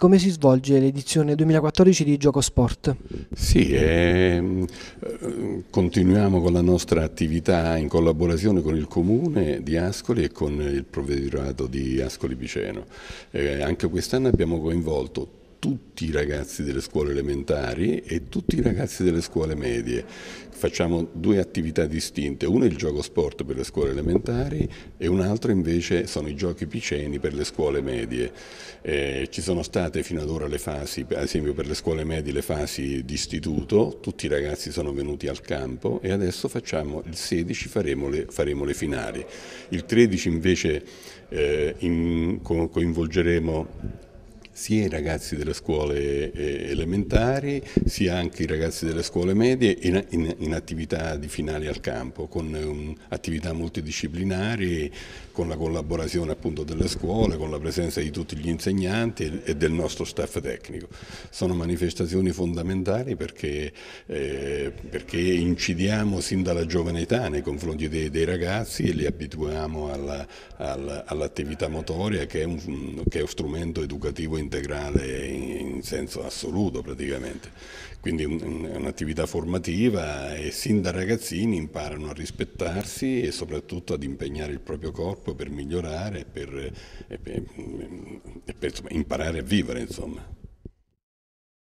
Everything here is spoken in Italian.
come si svolge l'edizione 2014 di Gioco Sport? Sì, eh, continuiamo con la nostra attività in collaborazione con il Comune di Ascoli e con il provveditorato di Ascoli Piceno. Eh, anche quest'anno abbiamo coinvolto tutti i ragazzi delle scuole elementari e tutti i ragazzi delle scuole medie. Facciamo due attività distinte, uno è il gioco sport per le scuole elementari e un altro invece sono i giochi piceni per le scuole medie. Eh, ci sono state fino ad ora le fasi, ad esempio per le scuole medie le fasi di istituto, tutti i ragazzi sono venuti al campo e adesso facciamo il 16 faremo le, faremo le finali. Il 13 invece eh, in, coinvolgeremo sia i ragazzi delle scuole eh, elementari sia anche i ragazzi delle scuole medie in, in, in attività di finali al campo, con um, attività multidisciplinari, con la collaborazione appunto delle scuole, con la presenza di tutti gli insegnanti e, e del nostro staff tecnico. Sono manifestazioni fondamentali perché, eh, perché incidiamo sin dalla giovane età nei confronti dei, dei ragazzi e li abituiamo all'attività all motoria che è, un, che è uno strumento educativo integrale in senso assoluto praticamente. Quindi è un'attività formativa e sin da ragazzini imparano a rispettarsi e soprattutto ad impegnare il proprio corpo per migliorare e per, e per, e per insomma, imparare a vivere. Insomma.